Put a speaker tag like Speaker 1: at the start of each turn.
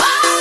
Speaker 1: Whoa!